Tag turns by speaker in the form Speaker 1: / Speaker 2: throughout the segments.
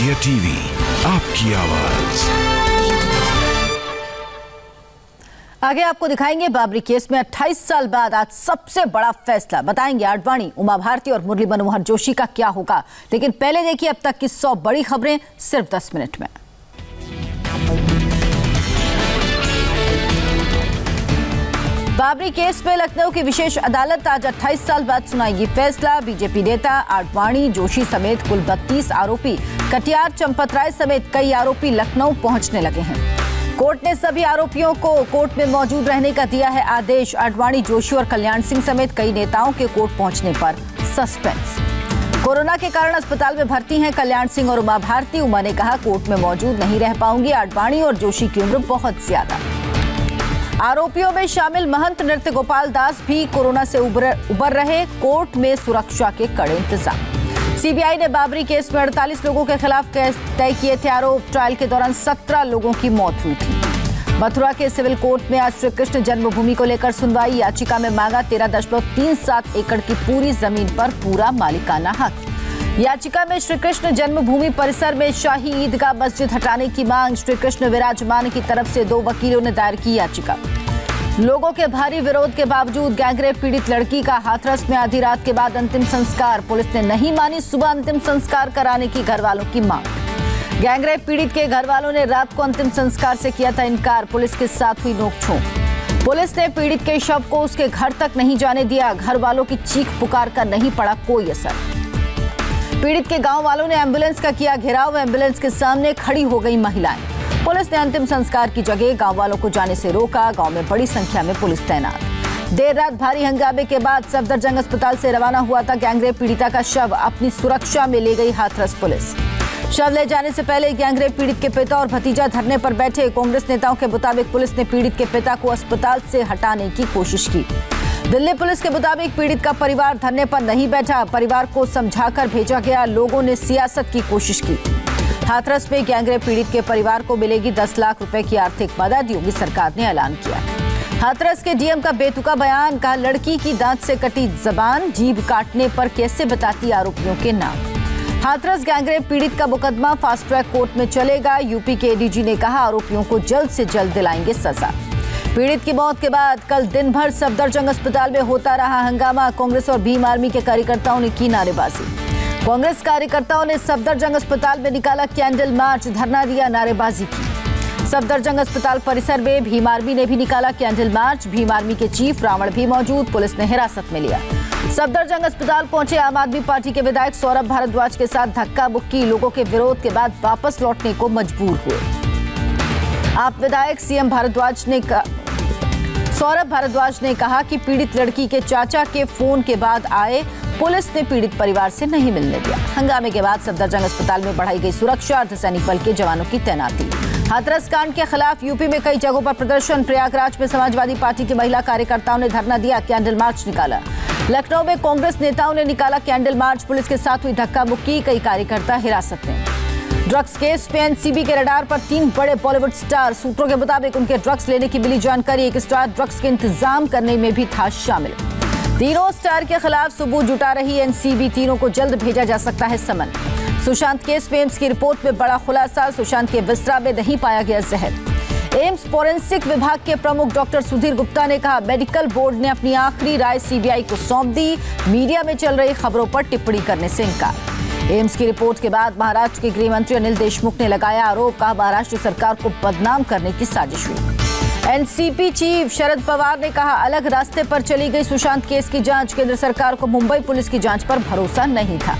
Speaker 1: India TV आपकी आवाज़।
Speaker 2: आगे आपको दिखाएँगे बाबरी केस में 28 साल बाद आज सबसे बड़ा फैसला। बताएँगे आडवाणी, उमा भारती और मुरली मनोहर जोशी का क्या होगा? लेकिन पहले देखिए अब तक की 100 बड़ी खबरें सिर्फ़ 10 मिनट में। बाबरी केस में लखनऊ की विशेष अदालत आज 28 साल बाद सुनाएगी फैसला। बीजेपी नेता आडवाणी जोशी समेत कुल 32 आरोपी कटियार चंपत राय समेत कई आरोपी लखनऊ पहुँचने लगे हैं। कोर्ट ने सभी आरोपियों को कोर्ट में मौजूद रहने का दिया है आदेश। आडवाणी जोशी और कल्याण सिंह समेत कई नेताओं के कोर्ट पहुँचने पर सस्पेंस। कोरोना के कारण अस्पताल में भर्ती हैं कल्याण सिंह और उमा भारती। उमा ने कहा, कोर्ट में मौजूद नहीं रह पाऊँगी। आडवाणी और जोशी की उम्र बहुत ज़्यादा। आरोपियों में शामिल महंत नृत्य गोपाल दास भी कोरोना से उबर उबर रहे। कोर्ट में सुरक्षा के कड़े इंतज़ाम। सीबीआई ने बाबरी केस में 48 लोगों के खिलाफ तय किए थे। आरोप ट्रायल के दौरान 17 लोगों की मौत हुई थी। मथुरा के सिविल कोर्ट में आज श्री कृष्ण जन्मभूमि को लेकर सुनवाई। याचिका में मांगा तेरह दशमलव तीन सात एकड़ की पूरी ज़मीन पर पूरा मालिकाना हक। याचिका में श्री कृष्ण जन्मभूमि परिसर में शाही ईदगाह मस्जिद हटाने की मांग श्री कृष्ण विराजमान की तरफ़ से दो वकीलों ने दायर की याचिका। लोगों के भारी विरोध के बावजूद गैंगरेप पीड़ित लड़की का हाथरस में आधी रात के बाद अंतिम संस्कार, पुलिस ने नहीं मानी सुबह अंतिम संस्कार कराने की घर वालों की मांग। गैंगरेप पीड़ित के घर वालों ने रात को अंतिम संस्कार से किया था इनकार, पुलिस के साथ हुई नोकझोंक। पुलिस ने पीड़ित के शव को उसके घर तक नहीं जाने दिया घर वालों की चीख पुकार का नहीं पड़ा कोई असर। पीड़ित के गाँव वालों ने एंबुलेंस का किया घेराव। एंबुलेंस के सामने खड़ी हो गई महिलाएँ। पुलिस ने अंतिम संस्कार की जगह गाँव वालों को जाने से रोका। गाँव में बड़ी संख्या में पुलिस तैनात। देर रात भारी हंगामे के बाद सफदरजंग अस्पताल से रवाना हुआ था गैंगरेप पीड़िता का शव। अपनी सुरक्षा में ले गई हाथरस पुलिस। शव ले जाने से पहले गैंगरेप पीड़ित के पिता और भतीजा धरने पर बैठे। कांग्रेस नेताओं के मुताबिक पुलिस ने पीड़ित के पिता को अस्पताल से हटाने की कोशिश की। दिल्ली पुलिस के मुताबिक पीड़ित का परिवार धरने पर नहीं बैठा। परिवार को समझाकर भेजा गया। लोगों ने सियासत की कोशिश की। हाथरस में गैंगरेप पीड़ित के परिवार को मिलेगी 10 लाख रुपए की आर्थिक मदद, योगी सरकार ने ऐलान किया। हाथरस के डीएम का बेतुका बयान, कहा, लड़की की दांत से कटी जबान, जीभ काटने पर कैसे बताती आरोपियों के नाम? हाथरस गैंगरेप पीड़ित का मुकदमा फास्ट ट्रैक कोर्ट में चलेगा। यूपी के एडीजी ने कहा, आरोपियों को जल्द से जल्द दिलाएँगे सजा। पीड़ित की मौत के बाद कल दिन भर सफदरजंग अस्पताल में होता रहा हंगामा। कांग्रेस और भीम आर्मी के कार्यकर्ताओं ने की नारेबाजी। कांग्रेस कार्यकर्ताओं ने सफदरजंग अस्पताल में निकाला कैंडल मार्च, धरना दिया नारेबाजी की। सफदरजंग अस्पताल परिसर में भीम आर्मी ने भी निकाला कैंडल मार्च। भीम आर्मी के चीफ रावण भी मौजूद, पुलिस ने हिरासत में लिया। सफदरजंग अस्पताल पहुँचे आम आदमी पार्टी के विधायक सौरभ भारद्वाज के साथ धक्का मुक्की। लोगों के विरोध के बाद वापस लौटने को मजबूर हुए। आप विधायक सीएम भारद्वाज ने सौरभ भारद्वाज ने कहा कि पीड़ित लड़की के चाचा के फ़ोन के बाद आए पुलिस ने पीड़ित परिवार से नहीं मिलने दिया। हंगामे के बाद सफदरजंग अस्पताल में बढ़ाई गई सुरक्षा अर्धसैनिक बल के जवानों की तैनाती। हाथरस कांड के खिलाफ यूपी में कई जगहों पर प्रदर्शन। प्रयागराज में समाजवादी पार्टी की महिला कार्यकर्ताओं ने धरना दिया, कैंडल मार्च निकाला। लखनऊ में कांग्रेस नेताओं ने निकाला कैंडल मार्च। पुलिस के साथ हुई धक्का मुक्की कई कार्यकर्ता हिरासत में। ड्रग्स केस में एनसीबी के रडार पर तीन बड़े बॉलीवुड स्टार सूत्रों के मुताबिक उनके ड्रग्स लेने की मिली जानकारी। एक स्टार ड्रग्स के इंतज़ाम करने में भी था शामिल। तीनों स्टार के खिलाफ सबूत जुटा रही एनसीबी। तीनों को जल्द भेजा जा सकता है समन। सुशांत केस में एम्स की रिपोर्ट में बड़ा खुलासा। सुशांत के बिस्तरा में नहीं पाया गया जहर। एम्स फोरेंसिक विभाग के प्रमुख डॉक्टर सुधीर गुप्ता ने कहा, मेडिकल बोर्ड ने अपनी आखिरी राय सीबीआई को सौंप दी। मीडिया में चल रही खबरों पर टिप्पणी करने से इनकार। एम्स की रिपोर्ट के बाद महाराष्ट्र के गृह मंत्री अनिल देशमुख ने लगाया आरोप, कहा महाराष्ट्र सरकार को बदनाम करने की साजिश हुई। एनसीपी चीफ शरद पवार ने कहा, अलग रास्ते पर चली गई सुशांत केस की जाँच, केंद्र सरकार को मुंबई पुलिस की जाँच पर भरोसा नहीं था।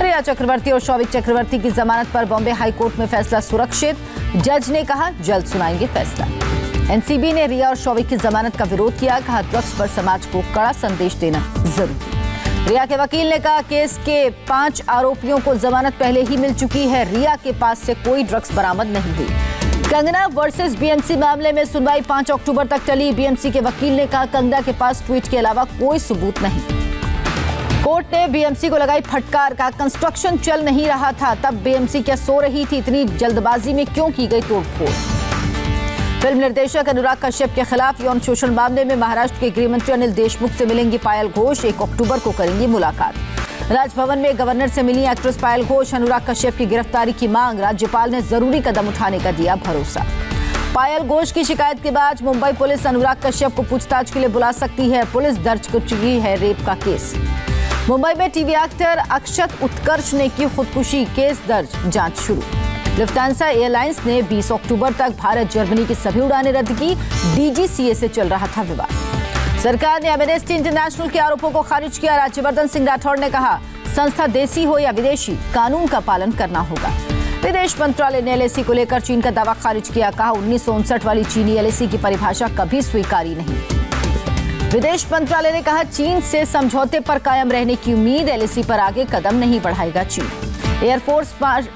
Speaker 2: रिया चक्रवर्ती और शौविक चक्रवर्ती की जमानत पर बॉम्बे हाईकोर्ट में फैसला सुरक्षित, जज ने कहा, जल्द सुनाएँगे फैसला। एनसीबी ने रिया और शौविक की जमानत का विरोध किया, कहा, ड्रग्स पर समाज को कड़ा संदेश देना ज़रूरी। रिया के वकील ने कहा केस के पाँच आरोपियों को जमानत पहले ही मिल चुकी है। रिया के पास से कोई ड्रग्स बरामद नहीं हुई। कंगना वर्सेस बीएमसी मामले में सुनवाई 5 अक्टूबर तक चली। बीएमसी के वकील ने कहा, कंगना के पास ट्वीट के अलावा कोई सबूत नहीं। कोर्ट ने बीएमसी को लगाई फटकार का कंस्ट्रक्शन चल नहीं रहा था। तब बीएमसी क्या सो रही थी? इतनी जल्दबाजी में क्यों की गई तोड़फोड़? फ़िल्म निर्देशक अनुराग कश्यप के खिलाफ यौन शोषण मामले में महाराष्ट्र के गृह मंत्री अनिल देशमुख से मिलेंगी पायल घोष। एक अक्टूबर को करेंगी मुलाकात। राजभवन में गवर्नर से मिली एक्ट्रेस पायल घोष। अनुराग कश्यप की गिरफ्तारी की मांग। राज्यपाल ने ज़रूरी कदम उठाने का दिया भरोसा। पायल घोष की शिकायत के बाद मुंबई पुलिस अनुराग कश्यप को पूछताछ के लिए बुला सकती है। पुलिस दर्ज कर चुकी है रेप का केस। मुंबई में टीवी एक्टर अक्षत उत्कर्ष ने की खुदकुशी। केस दर्ज, जाँच शुरू। लुफ्तांसा एयरलाइंस ने 20 अक्टूबर तक भारत जर्मनी की सभी उड़ानें रद्द की। डीजीसीए से चल रहा था विवाद। सरकार ने एमनेस्टी इंटरनेशनल के आरोपों को खारिज किया। राज्यवर्धन सिंह राठौड़ ने कहा, संस्था देसी हो या विदेशी, कानून का पालन करना होगा। विदेश मंत्रालय ने एलएसी को लेकर चीन का दावा खारिज किया। कहा, उन्नीस सौ उनसठ वाली चीनी एलएसी की परिभाषा कभी स्वीकारी नहीं। विदेश मंत्रालय ने कहा, चीन से समझौते पर कायम रहने की उम्मीद एलएसी पर आगे कदम नहीं बढ़ाएगा चीन। Air force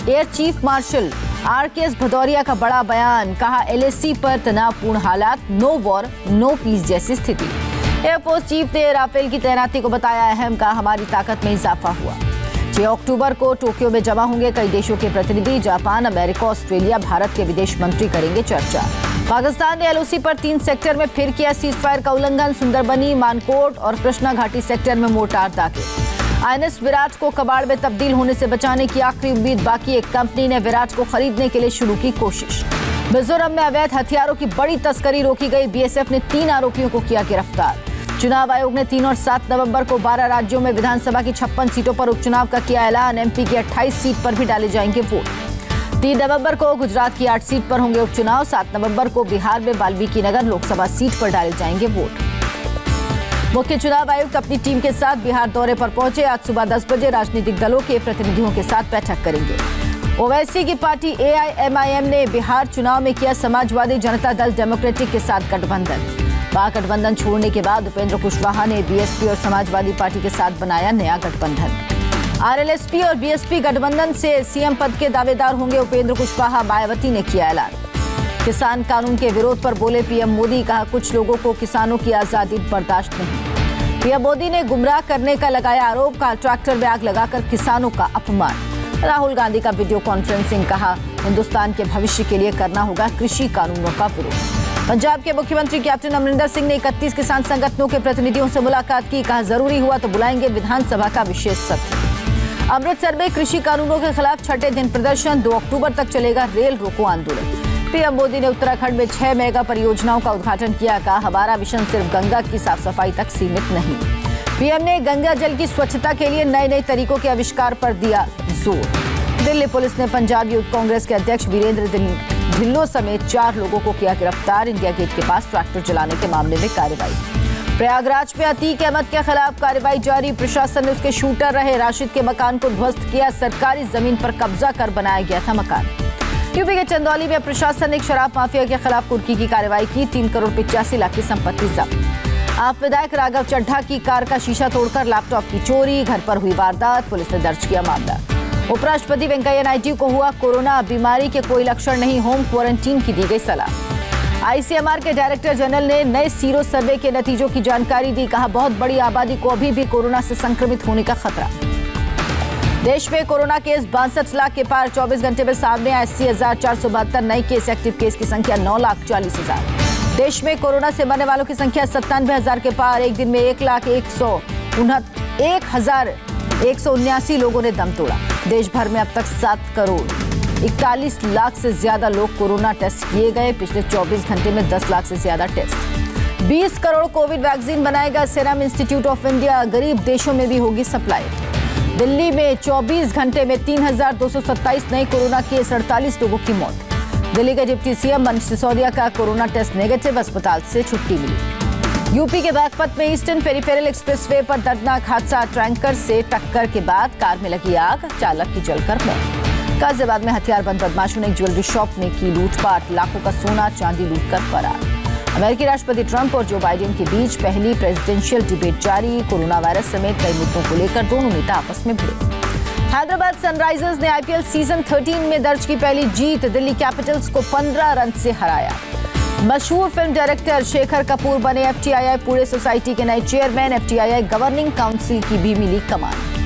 Speaker 2: air chief marshal R K S. Bhadauria का बड़ा बयान, कहा एलएसी पर तनावपूर्ण हालात, नो वॉर, नो पीस जैसी स्थिति। एयरफोर्स चीफ ने राफेल की तैनाती को बताया अहम, कहा हमारी ताकत में इजाफा हुआ। छह अक्टूबर को टोक्यो में जमा होंगे कई देशों के प्रतिनिधि, जापान, अमेरिका, ऑस्ट्रेलिया, भारत के विदेश मंत्री करेंगे चर्चा। पाकिस्तान ने एलओसी पर तीन सेक्टर में फिर किया सीज फायर का उल्लंघन, सुंदरबनी, मानकोट और कृष्णा घाटी सेक्टर में मोर्टार दाखिल आईएनएस विराट को कबाड़ में तब्दील होने से बचाने की आखिरी उम्मीद बाकी। एक कंपनी ने विराट को खरीदने के लिए शुरू की कोशिश। मिजोरम में अवैध हथियारों की बड़ी तस्करी रोकी गई। बीएसएफ ने तीन आरोपियों को किया गिरफ़्तार। चुनाव आयोग ने तीन और सात नवंबर को 12 राज्यों में विधानसभा की छप्पन सीटों पर उपचुनाव का किया ऐलान। एमपी की 28 सीट पर भी डाले जाएँगे वोट। तीन नवंबर को गुजरात की आठ सीट पर होंगे उपचुनाव। सात नवंबर को बिहार में वाल्मीकि नगर लोकसभा सीट पर डाले जाएँगे वोट। मुख्य चुनाव आयुक्त अपनी टीम के साथ बिहार दौरे पर पहुँचे। आज सुबह 10 बजे राजनीतिक दलों के प्रतिनिधियों के साथ बैठक करेंगे। ओवैसी की पार्टी एआईएमआईएम ने बिहार चुनाव में किया समाजवादी जनता दल डेमोक्रेटिक के साथ गठबंधन। महागठबंधन छोड़ने के बाद उपेंद्र कुशवाहा ने बीएसपी और समाजवादी पार्टी के साथ बनाया नया गठबंधन। आरएलएसपी और बीएसपी गठबंधन से सीएम पद के दावेदार होंगे उपेंद्र कुशवाहा। मायावती ने किया ऐलान। किसान कानून के विरोध पर बोले पीएम मोदी, कहा, कुछ लोगों को किसानों की आज़ादी बर्दाश्त नहीं। पीएम मोदी ने गुमराह करने का लगाया आरोप, कहा, ट्रैक्टर में आग लगाकर किसानों का अपमान। राहुल गांधी का वीडियो कॉन्फ्रेंसिंग, कहा, हिंदुस्तान के भविष्य के लिए करना होगा कृषि कानूनों का विरोध। पंजाब के मुख्यमंत्री कैप्टन अमरिंदर सिंह ने इकतीस किसान संगठनों के प्रतिनिधियों से मुलाकात की, कहा, ज़रूरी हुआ तो बुलाएँगे विधानसभा का विशेष सत्र। अमृतसर में कृषि कानूनों के खिलाफ छठे दिन प्रदर्शन, दो अक्टूबर तक चलेगा रेल रोको आंदोलन। पीएम मोदी ने उत्तराखंड में छह मेगा परियोजनाओं का उद्घाटन किया। कहा, हमारा मिशन सिर्फ़ गंगा की साफ़ सफ़ाई तक सीमित नहीं। पीएम ने गंगा जल की स्वच्छता के लिए नए नए तरीकों के आविष्कार पर दिया ज़ोर। दिल्ली पुलिस ने पंजाब यूथ कांग्रेस के अध्यक्ष वीरेंद्र ढिल्लो समेत चार लोगों को किया गिरफ़्तार। इंडिया गेट के पास ट्रैक्टर चलाने के मामले में कार्रवाई। प्रयागराज में अतीक अहमद के खिलाफ कार्रवाई जारी। प्रशासन ने उसके शूटर रहे राशिद के मकान को ध्वस्त किया। सरकारी ज़मीन पर कब्जा कर बनाया गया था मकान। यूपी के चंदौली में प्रशासन ने शराब माफिया के खिलाफ कुर्की की कार्रवाई की, तीन करोड़ पिचासी लाख की संपत्ति जब्त। आप विधायक राघव चड्ढा की कार का शीशा तोड़कर लैपटॉप की चोरी, घर पर हुई वारदात, पुलिस ने दर्ज किया मामला। उपराष्ट्रपति वेंकैया नायडू को हुआ कोरोना बीमारी के कोई लक्षण नहीं, होम क्वारंटीन की दी गई सलाह। आईसीएमआर के डायरेक्टर जनरल ने नए सीरो सर्वे के नतीजों की जानकारी दी, कहा, बहुत बड़ी आबादी को अभी भी कोरोना से संक्रमित होने का खतरा। देश में कोरोना केस बासठ लाख के पार 24 घंटे में सामने आए अस्सी हज़ार चार सौ बहत्तर नए केस, एक्टिव केस की संख्या नौ लाख चालीस हज़ार। देश में कोरोना से मरने वालों की संख्या सत्तानवे हज़ार के पार, एक दिन में एक लाख एक सौ एक हज़ार एक सौ उन्यासी लोगों ने दम तोड़ा। देश भर में अब तक सात करोड़ इकतालीस लाख से ज़्यादा लोग कोरोना टेस्ट किए गए, पिछले 24 घंटे में 10 लाख से ज़्यादा टेस्ट। 20 करोड़ कोविड वैक्सीन बनाएगा सेरम इंस्टीट्यूट ऑफ़ इंडिया, गरीब देशों में भी होगी सप्लाई। दिल्ली में 24 घंटे में 3,227 नए कोरोना केस अड़तालीस लोगों की मौत। दिल्ली के डिप्टी सीएम मनीष सिसोदिया का कोरोना टेस्ट नेगेटिव अस्पताल से छुट्टी मिली। यूपी के बागपत में ईस्टर्न पेरिफेरल एक्सप्रेसवे पर दर्दनाक हादसा ट्रैंकर से टक्कर के बाद कार में लगी आग चालक की जलकर मौत। गाजियाबाद में हथियारबंद बदमाशों ने ज्वेलरी शॉप में की लूटपाट लाखों का सोना चांदी लूटकर फरार। अमेरिकी राष्ट्रपति ट्रंप और जो बाइडेन के बीच पहली प्रेसिडेंशियल डिबेट जारी, कोरोना वायरस समेत कई मुद्दों को लेकर दोनों नेता आपस में भिड़े। हैदराबाद सनराइजर्स ने आईपीएल सीज़न 13 में दर्ज की पहली जीत, दिल्ली कैपिटल्स को 15 रन से हराया। मशहूर फ़िल्म डायरेक्टर शेखर कपूर बने एफटीआईआई पूरे सोसाइटी के नए चेयरमैन, एफटीआईआई गवर्निंग काउंसिल की भी मिली कमान।